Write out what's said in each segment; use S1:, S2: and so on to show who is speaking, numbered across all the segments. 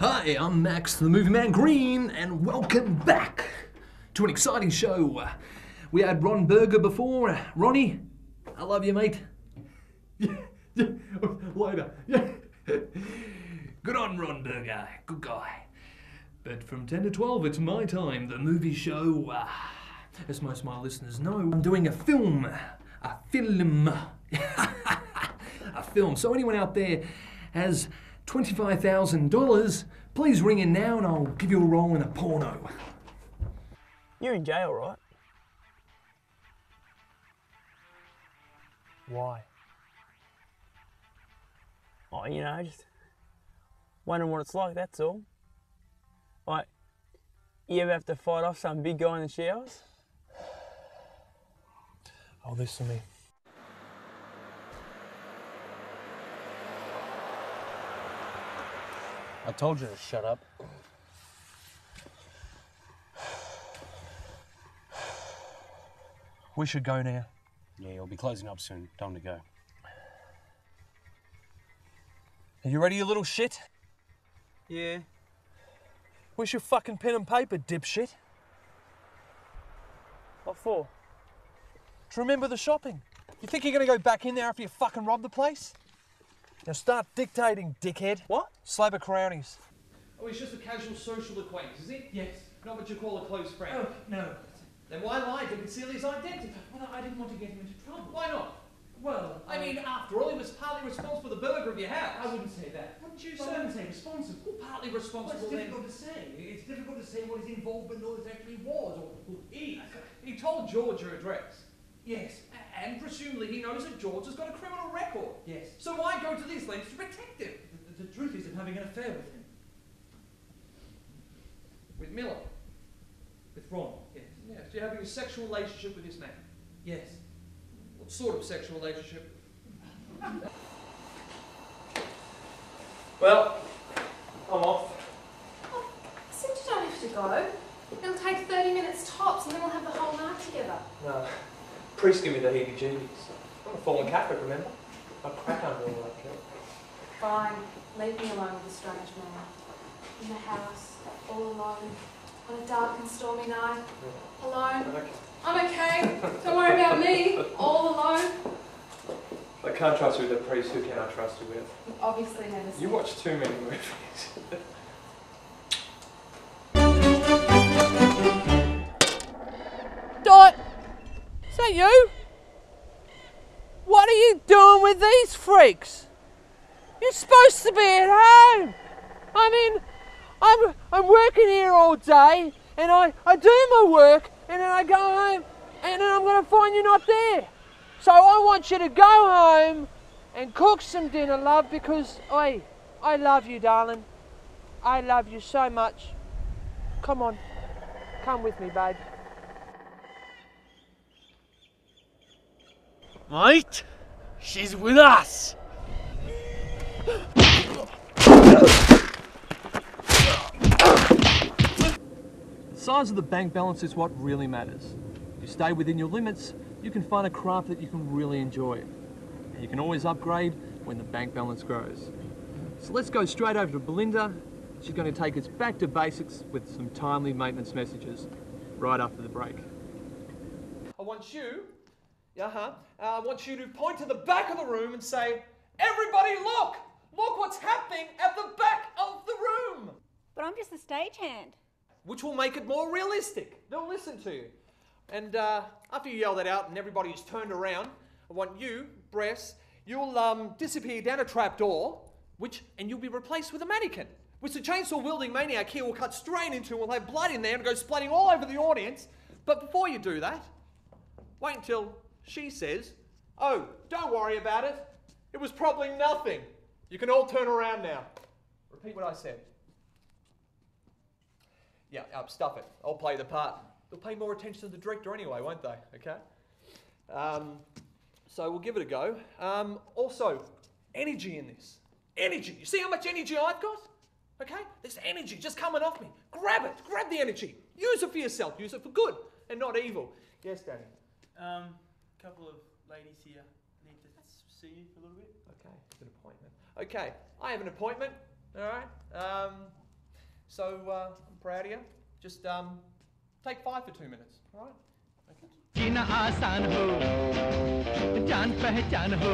S1: Hi, I'm Max, the Movie Man Green, and welcome back to an exciting show. We had Ron Berger before. Ronnie, I love you, mate. Later. Good on, Ron Berger. Good guy. But from 10 to 12, it's my time, the movie show. Uh, as most of my listeners know, I'm doing a film. A film. a film. So, anyone out there has $25,000, please ring in now and I'll give you a role in a porno.
S2: You're in jail, right? Why? Oh, you know, just wondering what it's like, that's all. Like, you ever have to fight off some big guy in the showers?
S3: Oh, this to me. I told you to shut up. We should go now.
S4: Yeah, you'll be closing up soon. Time to go.
S3: Are you ready, you little shit?
S2: Yeah.
S3: Where's your fucking pen and paper, dipshit?
S2: What for?
S3: To remember the shopping. You think you're gonna go back in there after you fucking robbed the place? Now start dictating, dickhead.
S2: What?
S3: Slabber Crownies.
S1: Oh, it's just a casual social acquaintance, is it?
S5: Yes.
S1: Not what you call a close friend.
S5: Oh, no.
S1: Then why lie to conceal his identity?
S5: Well, I didn't want to get him into trouble.
S1: Why not?
S5: Well,
S1: I mean, after all, he was partly responsible for the burger of your house.
S5: I wouldn't say that.
S1: Wouldn't you
S5: Well. I wouldn't say responsible.
S1: Well, partly
S5: Well,
S1: responsible
S5: it's
S1: then.
S5: difficult to say. It's difficult to say what his involvement in all this actually was or or is.
S1: He told George your address.
S5: Yes.
S1: And presumably he knows that George has got a criminal record.
S5: Yes.
S1: So why go to these lengths to protect him?
S5: The, the truth is I'm having an affair with him.
S1: With Miller?
S5: With Ron. Yes.
S1: Yes. You're having a sexual relationship with this man.
S5: Yes.
S1: What sort of sexual relationship?
S3: Well, I'm off.
S6: Oh, so you don't have to go. It'll take 30 minutes tops and then we'll have the whole night together.
S3: No. Priest give me the heebie jeebies. I'm a fallen Catholic, remember? I crack under all that guilt.
S6: Fine, leave me alone with a strange man. In the house, all alone, on a dark and stormy night. Alone.
S3: Okay.
S6: I'm okay. Don't worry about me. All alone.
S3: I can't trust you with a priest. Who can I trust you with?
S6: You've obviously never
S3: You watch too many movies.
S2: Dot! That you? What are you doing with these freaks? You're supposed to be at home. I mean, I'm, I'm working here all day and I, I do my work and then I go home and then I'm going to find you not there. So I want you to go home and cook some dinner, love, because I, I love you, darling. I love you so much. Come on, come with me, babe.
S7: Mate, she's with us.
S1: The size of the bank balance is what really matters. If you stay within your limits, you can find a craft that you can really enjoy. And you can always upgrade when the bank balance grows. So let's go straight over to Belinda. She's going to take us back to basics with some timely maintenance messages right after the break. I want you, uh-huh, I want you to point to the back of the room and say, Everybody look! Look what's happening at the back of the room!
S8: But I'm just a stagehand.
S1: which will make it more realistic. They'll listen to you. And uh, after you yell that out and everybody is turned around, I want you, Bress, you'll um, disappear down a trap door, which, and you'll be replaced with a mannequin, which the chainsaw wielding maniac here will cut straight into and will have blood in there and go splatting all over the audience. But before you do that, wait until she says, Oh, don't worry about it. It was probably nothing. You can all turn around now. Repeat what I said. Yeah, uh, stuff it. I'll play the part. They'll pay more attention to the director anyway, won't they? Okay. Um, so we'll give it a go. Um, also, energy in this. Energy. You see how much energy I've got? Okay? There's energy just coming off me. Grab it. Grab the energy. Use it for yourself. Use it for good and not evil. Yes, Danny.
S2: Um, couple of ladies here need to see you for a little bit.
S1: Okay, it's an appointment. Okay, I have an appointment. All right. Um, So uh, I'm proud of you. Just um, take five for two minutes, all right? Okay.
S9: जीना आसान हो जान पहचान हो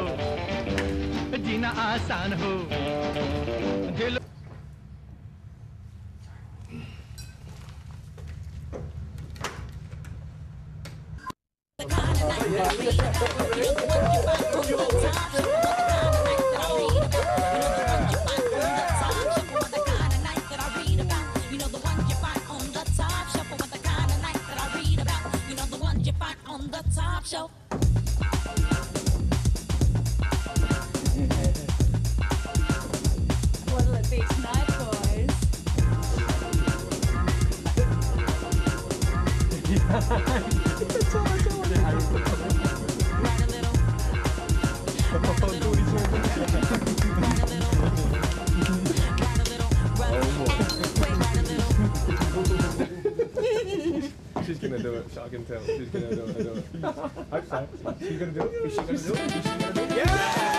S9: जीना आसान हो दिल
S10: On the top shelf.
S11: She's gonna do it. I can tell. She's gonna do it. Do it. Hope so. She's gonna do it. Is she gonna do it? Is she gonna do it? Yeah!